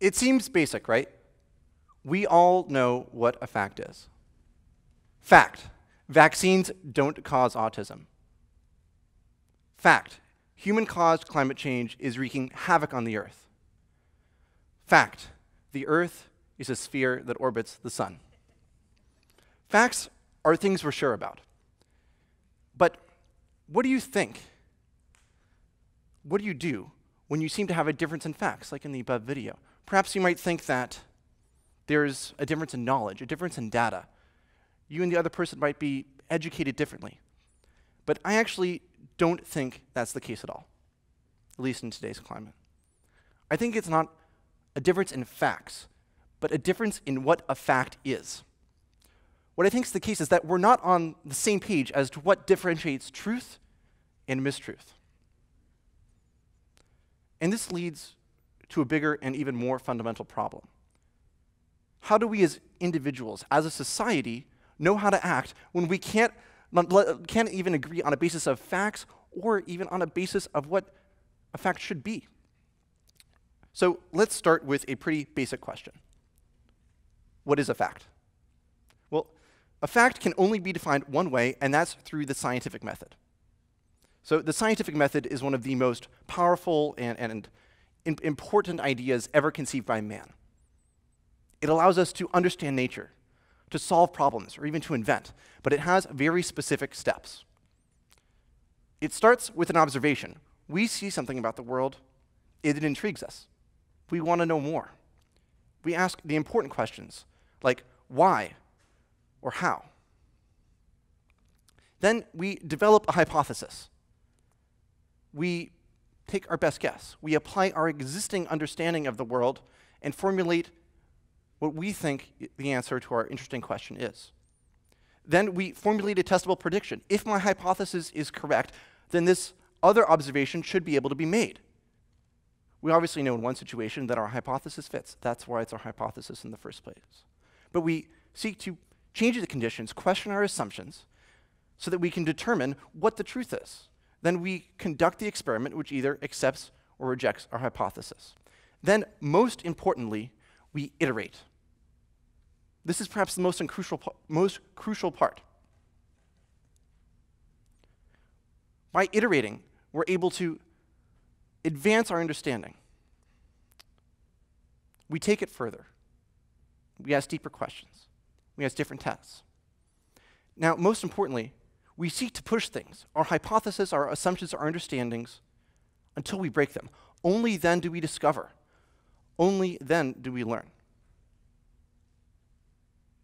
It seems basic, right? We all know what a fact is. Fact vaccines don't cause autism. Fact human caused climate change is wreaking havoc on the Earth. Fact the Earth is a sphere that orbits the sun. Facts are things we're sure about. But what do you think? What do you do when you seem to have a difference in facts, like in the above video? Perhaps you might think that there's a difference in knowledge, a difference in data. You and the other person might be educated differently. But I actually don't think that's the case at all, at least in today's climate. I think it's not a difference in facts, but a difference in what a fact is. What I think is the case is that we're not on the same page as to what differentiates truth and mistruth. And this leads to a bigger and even more fundamental problem. How do we as individuals, as a society, know how to act when we can't, can't even agree on a basis of facts or even on a basis of what a fact should be? So let's start with a pretty basic question. What is a fact? Well, a fact can only be defined one way, and that's through the scientific method. So the scientific method is one of the most powerful and, and important ideas ever conceived by man. It allows us to understand nature, to solve problems, or even to invent, but it has very specific steps. It starts with an observation. We see something about the world, it intrigues us. We want to know more. We ask the important questions like why or how. Then we develop a hypothesis. We take our best guess. We apply our existing understanding of the world and formulate what we think the answer to our interesting question is. Then we formulate a testable prediction. If my hypothesis is correct, then this other observation should be able to be made. We obviously know in one situation that our hypothesis fits. That's why it's our hypothesis in the first place. But we seek to change the conditions, question our assumptions, so that we can determine what the truth is. Then we conduct the experiment, which either accepts or rejects our hypothesis. Then, most importantly, we iterate. This is perhaps the most crucial, most crucial part. By iterating, we're able to advance our understanding. We take it further. We ask deeper questions. We ask different tests. Now, most importantly, we seek to push things, our hypotheses, our assumptions, our understandings, until we break them. Only then do we discover. Only then do we learn.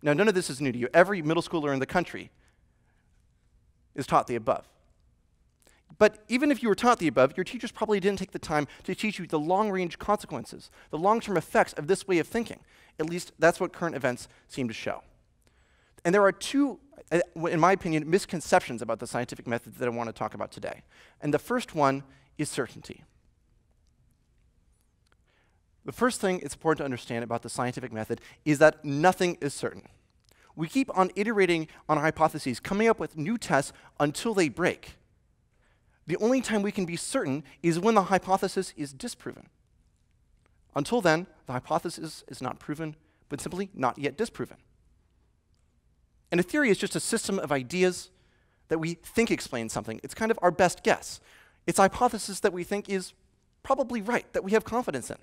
Now, none of this is new to you. Every middle schooler in the country is taught the above. But even if you were taught the above, your teachers probably didn't take the time to teach you the long range consequences, the long term effects of this way of thinking. At least that's what current events seem to show. And there are two, uh, in my opinion, misconceptions about the scientific method that I want to talk about today. And the first one is certainty. The first thing it's important to understand about the scientific method is that nothing is certain. We keep on iterating on hypotheses, coming up with new tests until they break. The only time we can be certain is when the hypothesis is disproven. Until then, the hypothesis is not proven, but simply not yet disproven. And a theory is just a system of ideas that we think explains something. It's kind of our best guess. It's a hypothesis that we think is probably right, that we have confidence in.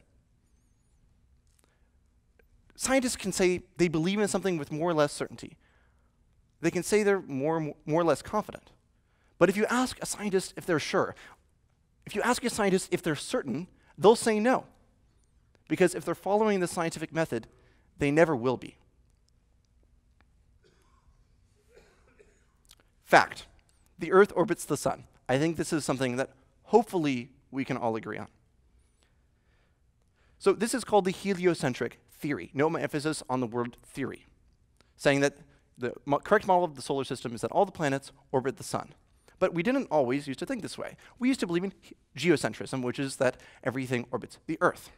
Scientists can say they believe in something with more or less certainty. They can say they're more, more or less confident. But if you ask a scientist if they're sure, if you ask a scientist if they're certain, they'll say no. Because if they're following the scientific method, they never will be. Fact the Earth orbits the Sun. I think this is something that hopefully we can all agree on. So, this is called the heliocentric theory. No emphasis on the word theory, saying that the correct model of the solar system is that all the planets orbit the Sun. But we didn't always used to think this way. We used to believe in geocentrism, which is that everything orbits the Earth.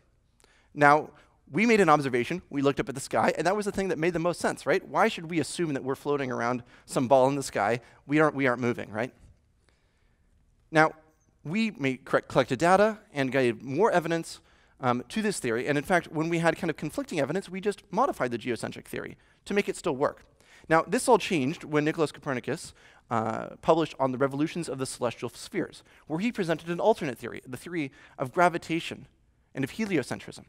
Now, we made an observation, we looked up at the sky, and that was the thing that made the most sense, right? Why should we assume that we're floating around some ball in the sky? We aren't, we aren't moving, right? Now, we collected data and gathered more evidence um, to this theory. And in fact, when we had kind of conflicting evidence, we just modified the geocentric theory to make it still work. Now, this all changed when Nicolaus Copernicus uh, published on the revolutions of the celestial spheres, where he presented an alternate theory, the theory of gravitation and of heliocentrism.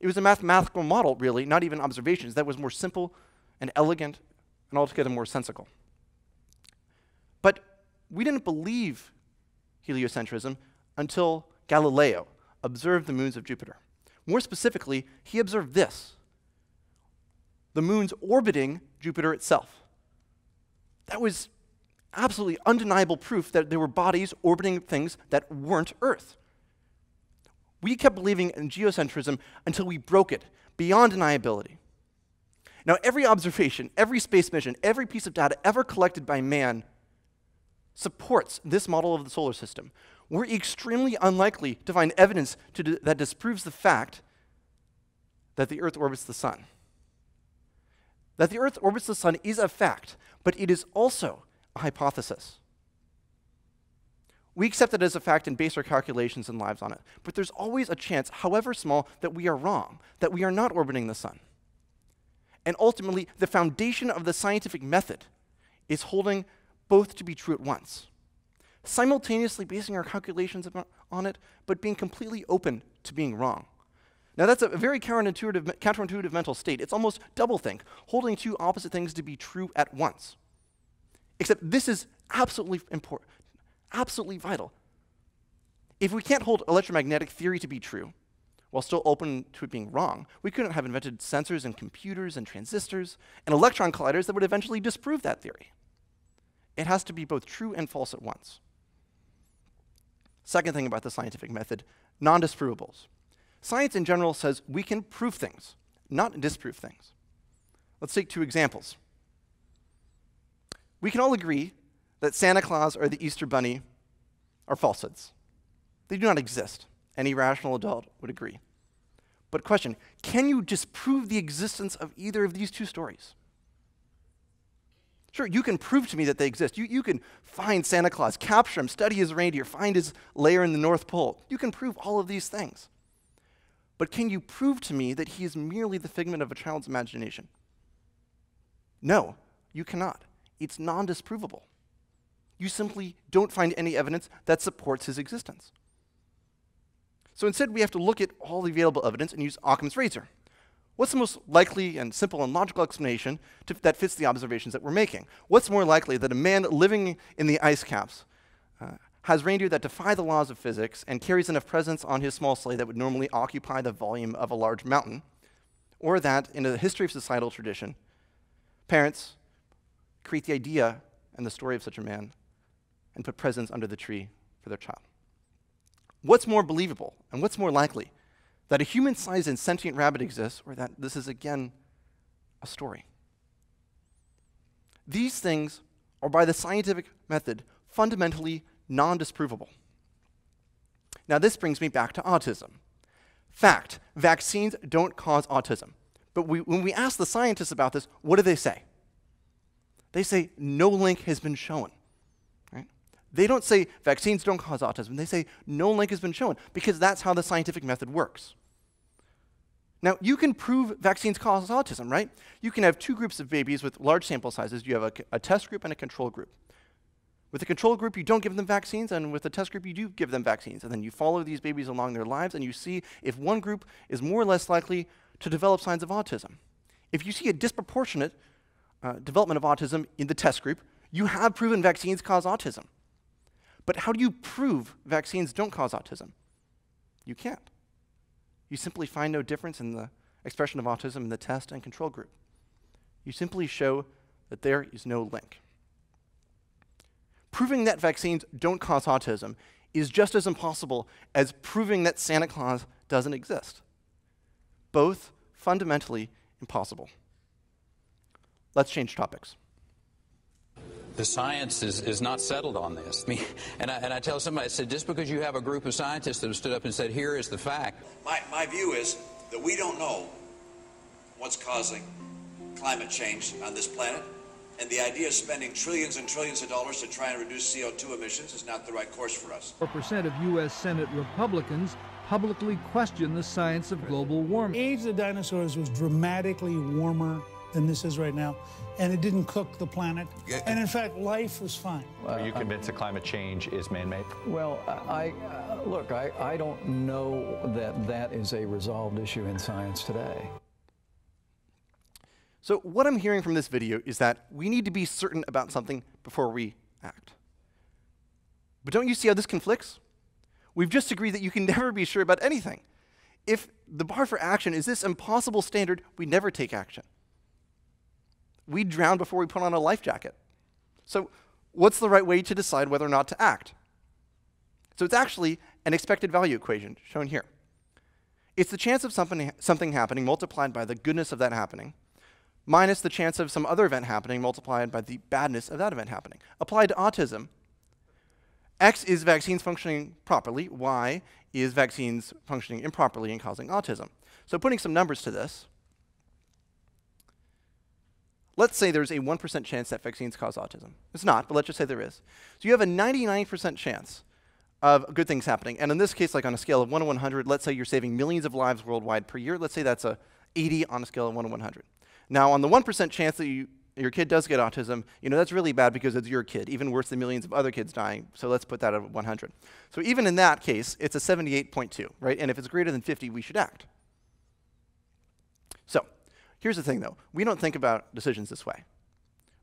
It was a mathematical model, really, not even observations, that was more simple and elegant and altogether more sensical. But we didn't believe heliocentrism until Galileo observed the moons of Jupiter. More specifically, he observed this the moons orbiting Jupiter itself. That was absolutely undeniable proof that there were bodies orbiting things that weren't Earth. We kept believing in geocentrism until we broke it beyond deniability. Now, every observation, every space mission, every piece of data ever collected by man supports this model of the solar system. We're extremely unlikely to find evidence to that disproves the fact that the Earth orbits the Sun. That the Earth orbits the Sun is a fact, but it is also a hypothesis. We accept it as a fact and base our calculations and lives on it. But there's always a chance, however small, that we are wrong, that we are not orbiting the sun. And ultimately, the foundation of the scientific method is holding both to be true at once, simultaneously basing our calculations on it, but being completely open to being wrong. Now, that's a very counterintuitive, counterintuitive mental state. It's almost doublethink, holding two opposite things to be true at once. Except this is absolutely important, absolutely vital. If we can't hold electromagnetic theory to be true, while still open to it being wrong, we couldn't have invented sensors and computers and transistors and electron colliders that would eventually disprove that theory. It has to be both true and false at once. Second thing about the scientific method non disprovables. Science in general says we can prove things, not disprove things. Let's take two examples. We can all agree that Santa Claus or the Easter Bunny are falsehoods. They do not exist. Any rational adult would agree. But question, can you disprove the existence of either of these two stories? Sure, you can prove to me that they exist. You, you can find Santa Claus, capture him, study his reindeer, find his lair in the North Pole. You can prove all of these things. But can you prove to me that he is merely the figment of a child's imagination? No, you cannot. It's non disprovable. You simply don't find any evidence that supports his existence. So instead, we have to look at all the available evidence and use Occam's razor. What's the most likely and simple and logical explanation to, that fits the observations that we're making? What's more likely that a man living in the ice caps uh, has reindeer that defy the laws of physics and carries enough presents on his small sleigh that would normally occupy the volume of a large mountain, or that, in the history of societal tradition, parents create the idea and the story of such a man and put presents under the tree for their child. What's more believable and what's more likely? That a human sized and sentient rabbit exists, or that this is again a story? These things are, by the scientific method, fundamentally non disprovable. Now, this brings me back to autism. Fact vaccines don't cause autism. But we, when we ask the scientists about this, what do they say? They say no link has been shown. They don't say vaccines don't cause autism. They say no link has been shown because that's how the scientific method works. Now, you can prove vaccines cause autism, right? You can have two groups of babies with large sample sizes. You have a, a test group and a control group. With the control group, you don't give them vaccines, and with the test group, you do give them vaccines. And then you follow these babies along their lives, and you see if one group is more or less likely to develop signs of autism. If you see a disproportionate uh, development of autism in the test group, you have proven vaccines cause autism. But how do you prove vaccines don't cause autism? You can't. You simply find no difference in the expression of autism in the test and control group. You simply show that there is no link proving that vaccines don't cause autism is just as impossible as proving that Santa Claus doesn't exist. Both fundamentally impossible. Let's change topics. The science is, is not settled on this. I mean, and, I, and I tell somebody, I said, just because you have a group of scientists that have stood up and said, here is the fact. My, my view is that we don't know what's causing climate change on this planet. And the idea of spending trillions and trillions of dollars to try and reduce CO2 emissions is not the right course for us. 4% of U.S. Senate Republicans publicly question the science of global warming. age of the dinosaurs was dramatically warmer than this is right now, and it didn't cook the planet. And in fact, life was fine. Are you convinced that climate change is man-made? Well, I, uh, look, I, I don't know that that is a resolved issue in science today. So what I'm hearing from this video is that we need to be certain about something before we act. But don't you see how this conflicts? We've just agreed that you can never be sure about anything. If the bar for action is this impossible standard, we never take action. We drown before we put on a life jacket. So what's the right way to decide whether or not to act? So it's actually an expected value equation shown here. It's the chance of something, something happening multiplied by the goodness of that happening minus the chance of some other event happening multiplied by the badness of that event happening. Applied to autism, X is vaccines functioning properly, Y is vaccines functioning improperly and causing autism. So putting some numbers to this, let's say there's a 1% chance that vaccines cause autism. It's not, but let's just say there is. So you have a 99% chance of good things happening. And in this case, like on a scale of 1 to 100, let's say you're saving millions of lives worldwide per year. Let's say that's a 80 on a scale of 1 to 100. Now, on the 1% chance that you, your kid does get autism, you know, that's really bad because it's your kid, even worse than millions of other kids dying. So let's put that at 100. So even in that case, it's a 78.2, right? And if it's greater than 50, we should act. Here's the thing, though. We don't think about decisions this way.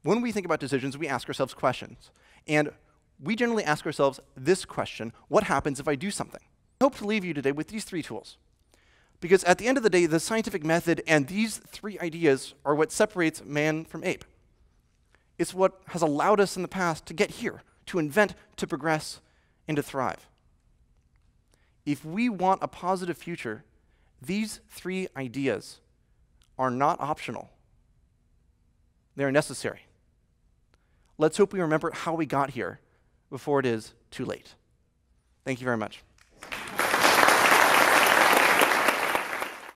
When we think about decisions, we ask ourselves questions. And we generally ask ourselves this question, what happens if I do something? I hope to leave you today with these three tools. Because at the end of the day, the scientific method and these three ideas are what separates man from ape. It's what has allowed us in the past to get here, to invent, to progress, and to thrive. If we want a positive future, these three ideas are not optional, they are necessary. Let's hope we remember how we got here before it is too late. Thank you very much.